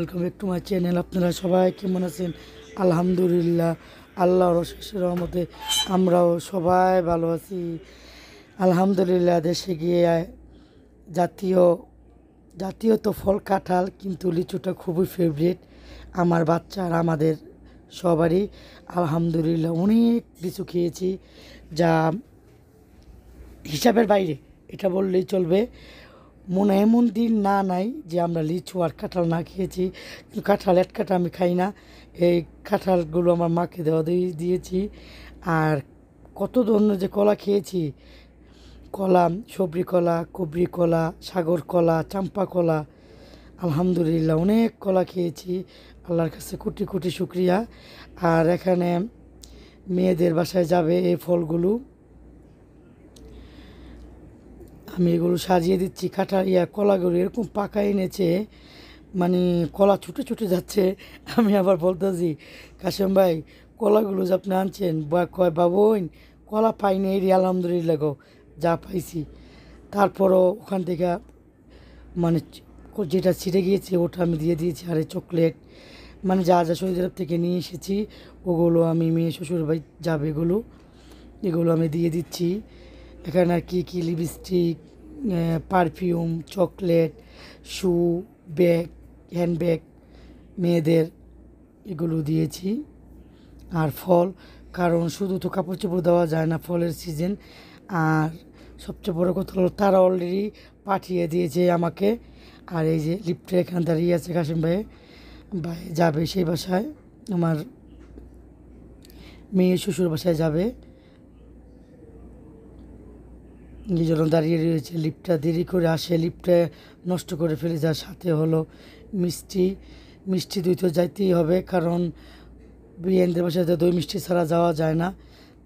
Welcome back to my channel আপনারা সবাই কেমন আছেন? আলহামদুলিল্লাহ, আল্লাহর অশেষ রহমতে আমরাও সবাই ভালো আছি। আলহামদুলিল্লাহ, দেশে গিয়ে জাতীয় জাতীয় তো ফল কাঁঠাল, কিন্তু লিচুটা খুবই ফেভারিট আমার বাচ্চার আমাদের সবারই। আলহামদুলিল্লাহ, অনেক লিচু খেয়েছি যা হিসাবের বাইরে, এটা বললেই চলবে। মনে এমন দিন না নাই যে আমরা লিচু আর কাঁঠাল না খেয়েছি। কাঁঠাল এক কাঁটা আমি খাই না। এই কাঁঠালগুলো আমার মাকে দেওয়া দিয়ে দিয়েছি। আর কত ধরনের যে কলা খেয়েছি। কলা সবরি কলা, কুবরি কলা, সাগর কলা, চাম্পা কলা। আলহামদুলিল্লাহ অনেক কলা খেয়েছি। আল্লাহর কাছে কোটি কোটি শুক্রিয়া। আর এখানে মেয়েদের বাসায় যাবে এই ফলগুলো। আমি এগুলো সাজিয়ে দিচ্ছি, কাঁটা, ইয়া, কলাগুলো এরকম পাকা এনেছে মানে কলা ছুটে ছুটে যাচ্ছে। আমি আবার বলতেছি, কাশেম ভাই, কলাগুলো যে আপনি আনছেন, বা কয় বাবুন কলা পাইনি এই আলহামদুলিল্লাহ গো, যা পাইছি। তারপরও ওখান থেকে মানে যেটা ছিঁড়ে গিয়েছে, ওটা আমি দিয়ে দিয়েছি, আরে চকলেট। মানে যা যা আরব থেকে নিয়ে এসেছি, ওগুলো আমি মেয়ে শ্বশুর বাড়ি যাবে এগুলো এগুলো আমি দিয়ে দিচ্ছি। এখানে আর কী কী, lipstick perfume, chocolate, shoe, bag, handbag, মেয়েদের এগুলো দিয়েছি। আর ফল, কারণ শুধু তো কাপড় চোপড় দেওয়া যায় না ফলের সিজন আর সবচেয়ে বড় কথা হলো, তারা অলরেডি পাঠিয়ে দিয়েছে আমাকে। আর এই যে লিফটে এখানে দাঁড়িয়ে আছে কাশিম ভাই ভাই যাবে সেই বাসায়। আমার মেয়ে শ্বশুর বাসায় যাবে। এই জন্য দাঁড়িয়ে রয়েছে। লিফটটা দেরি করে আসে লিফটে নষ্ট করে ফেলে যার সাথে হলো মিষ্টি। মিষ্টি দুই তো যাইতেই হবে, কারণ বিরিয়ানিদের বাসায় তো দই মিষ্টি ছাড়া যাওয়া যায় না।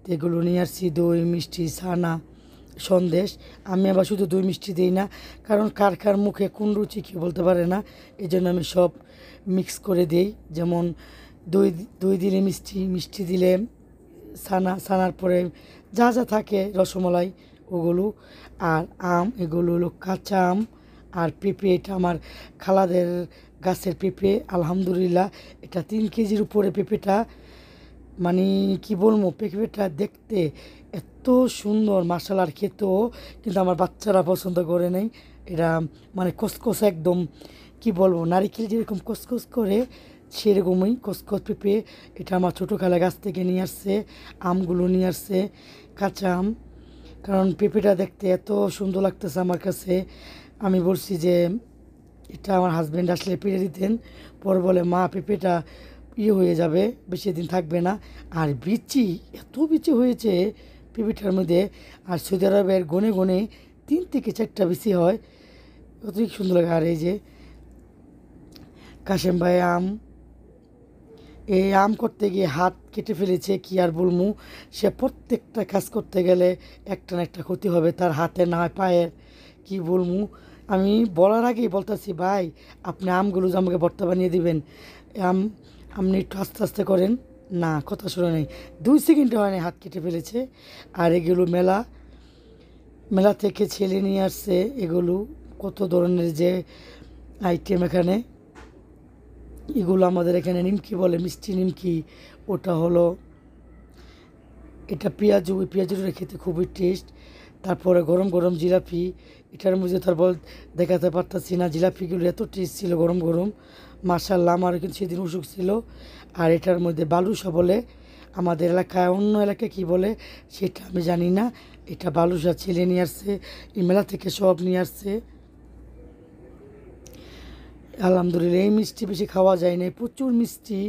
তো এগুলো নিয়ে আসছি, দই, মিষ্টি, ছানা, সন্দেশ। আমি আবার শুধু দই মিষ্টি দিই না, কারণ কার কার মুখে কোন রুচি কী বলতে পারে না এই জন্য আমি সব মিক্স করে দিই। যেমন দই দই দিলে মিষ্টি মিষ্টি দিলে ছানা, ছানার পরে যা যা থাকে রসমলাই ওগুলো, আর আম, এগুলো হলো কাঁচা আম, আর পেঁপে, এটা আমার খালাদের গাছের পেঁপে, আলহামদুলিল্লাহ। এটা তিন কেজির উপরে পেঁপেটা। মানে কি বলব, পেঁপেটা দেখতে এত সুন্দর মাসাল আর খেতেও কিন্তু আমার বাচ্চারা পছন্দ করে নেই। এটা মানে কসকস একদম, কি বলব, নারিকেল যেরকম কসকস করে, সেরকমই কসকস পেঁপে। এটা আমার ছোটো খালা গাছ থেকে নিয়ে আসছে, আমগুলো নিয়ে আসছে, কাঁচা আম। কারণ পেঁপেটা দেখতে এত সুন্দর লাগতেছে আমার কাছে। আমি বলছি যে, এটা আমার হাজব্যান্ড আসলে পেরে দিতেন, পর বলে, মা, পেঁপেটা ইয়ে হয়ে যাবে, বেশি দিন থাকবে না। আর বিচি, এত বিচি হয়েছে পেঁপেটার মধ্যে। আর সৌদি আরবের গনে গনে তিন থেকে চারটা বিচি হয়। অতিরিক্ত সুন্দর লাগে। আর এই যে, কাশেম ভাই, আম এই আম করতে গিয়ে হাত কেটে ফেলেছে, কি আর বলমু? সে প্রত্যেকটা কাজ করতে গেলে একটা না একটা ক্ষতি হবে তার হাতে না হয় পায়ের। কি বলমু? আমি বলার আগেই বলতেছি, ভাই, আপনি আমগুলো যে আমাকে ভর্তা বানিয়ে দিবেন আম, আপনি একটু আস্তে আস্তে করেন। না, কথা শুনে নেই। দুই সেকেন্ডে হয়নি হাত কেটে ফেলেছে। আর এগুলো মেলা মেলা থেকে ছেলে নিয়ে আসছে এগুলো, কত ধরনের যে আইটেম এখানে। এগুলো আমাদের এখানে নিমকি বলে, মিষ্টি নিমকি। ওটা হলো, এটা পেঁয়াজু, ওই পেঁয়াজুটা খেতে খুবই টেস্ট তারপরে গরম গরম জিলাপি, এটার মধ্যে তারপর দেখাতে পারতাছি না, জিলাপিগুলো এত টেস্ট ছিল গরম গরম। মার্শাল্লাহ আমার কিন্তু সেদিন অসুখ ছিল। আর এটার মধ্যে বালুসা বলে, আমাদের এলাকায় অন্য এলাকায় কী বলে, সেটা আমি জানি না। এটা বালুসা ছেলে নিয়ে আসছে এই মেলা থেকে সব নিয়ে আসছে। আলহামদুলিল্লাহ, এই মিষ্টি বেশি খাওয়া যায় না প্রচুর মিষ্টি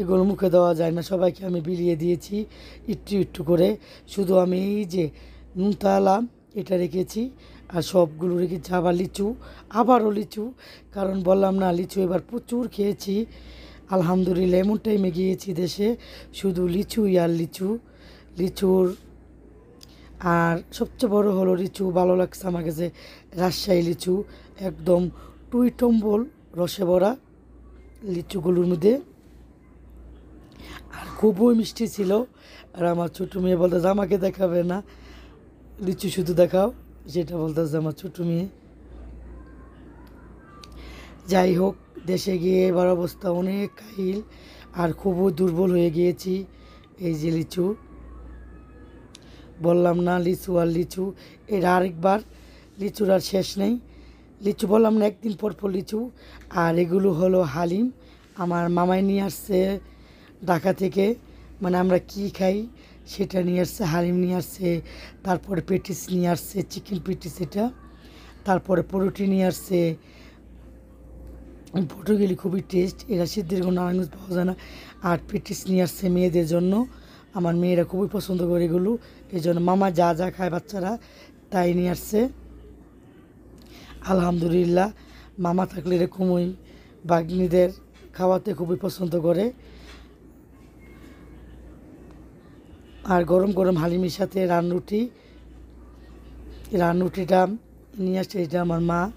এগুলো মুখে দেওয়া যায় না, সবাইকে আমি বিলিয়ে দিয়েছি একটু একটু করে। শুধু আমি এই যে নুনতালা, এটা রেখেছি, আর সবগুলো রেখেছি আবার লিচু, আবারও লিচু, কারণ বললাম না, লিচু এবার প্রচুর খেয়েছি। আলহামদুলিল্লাহ, এমন টাইমে গিয়েছি দেশে, শুধু লিচুই আর লিচু, লিচুর। আর সবচেয়ে বড় হলো লিচু, ভালো লাগছে আমার কাছে, রাজশাহী লিচু, একদম টুই টম্বল। রসে ভরা, লিচুগুলোর মধ্যে। আর খুবই মিষ্টি ছিল। আর আমার ছোটো মেয়ে বলতেছে, আমাকে দেখাবে না। লিচু শুধু দেখাও। সেটা বলতেছে আমার ছোটো মেয়ে। যাই হোক, দেশে গিয়ে এবার অবস্থা অনেক কাহিল। আর খুবই দুর্বল হয়ে গিয়েছি এই যে লিচু। বললাম, না, লিচু আর লিচু। এর আরেকবার লিচুর আর শেষ নেই। লিচু বললাম না, একদিন পর পর লিচু। আর এগুলো হলো হালিম। আমার মামাই নিয়ে আসছে ঢাকা থেকে। মানে আমরা কি খাই সেটা নিয়ে আসছে, হালিম নিয়ে আসছে, তারপরে পেটিস নিয়ে আসছে, চিকেন পেটিস এটা। তারপরে পরোটি নিয়ে আসছে। পটুগুলি খুবই টেস্ট এরা সিদ্ধির কোনো নারায়ণগঞ্জ পাওয়া যায় না। আর পেটিস নিয়ে আসছে মেয়েদের জন্য। আমার মেয়েরা খুবই পছন্দ করে এগুলো। এই জন্য মামা যা যা খায় বাচ্চারা, তাই নিয়ে আসছে। আলহামদুলিল্লাহ, মামা থাকলে এরকমই বাগ্নিদের খাওয়াতে খুবই পছন্দ করে। আর গরম গরম হালিমের সাথে রান রুটি, রান রুটিটা নিয়ে আসছে এটা আমার মা,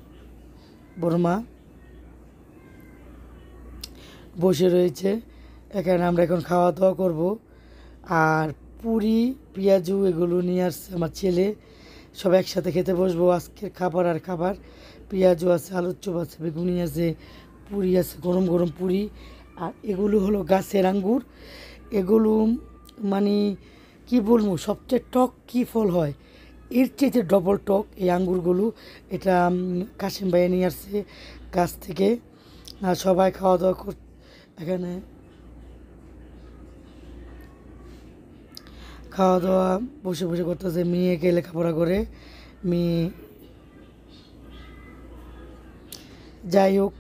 বড় মা। বসে রয়েছে, এখানে আমরা এখন খাওয়া দাওয়া করব। আর পুরি, পেঁয়াজু এগুলো নিয়ে আসছে আমার ছেলে। সব একসাথে খেতে বসবো। আজকের খাবার আর খাবার। পেঁয়াজও আছে, আলুর চপ আছে, বেগুনি আছে, পুরি আছে, গরম গরম পুরি। আর এগুলো হলো গাছের আঙ্গুর। এগুলো মানে কি বলব, সবচেয়ে টক কি ফল হয়? এর চেয়ে ডবল টক এই আঙ্গুরগুলো। এটা কাশিম ভাইয়া নিয়ে আসছে গাছ থেকে। সবাই খাওয়া দাওয়া কর এখানে খাওয়া দাওয়া বসে বসে করতেছে মেয়েকে লেখাপড়া করে। মেয়ে যাই হোক,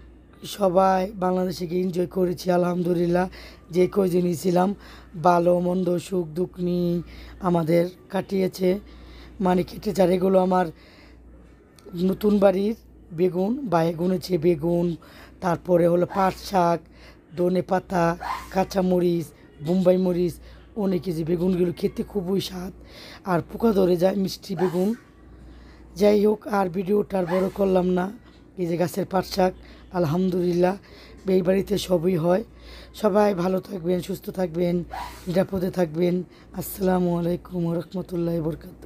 সবাই বাংলাদেশে গিয়ে এনজয় করেছি, আলহামদুলিল্লাহ। যে কয়জনই ছিলাম, ভালো, মন্দ, সুখ, দুঃখ নিয়ে আমাদের কাটিয়েছে। মানে কেটে চার এগুলো আমার নতুন বাড়ির বেগুন বায়ে গুনেছে বেগুন, তারপরে হলো পাট শাক, ধনে পাতা, কাঁচামরিচ, বোম্বাই মরিচ অনেক যে বেগুনগুলো খেতে খুবই স্বাদ। আর পোকা ধরে যায় মিষ্টি বেগুন। যাই হোক, আর ভিডিওটা আর বড়ো করলাম না। এই যে গাছের পাট শাক, আলহামদুলিল্লাহ, এই বাড়িতে সবই হয়। সবাই ভালো থাকবেন, সুস্থ থাকবেন, নিরাপদে থাকবেন। আসসালামু আলাইকুম রহমতুল্লাহ বরকাত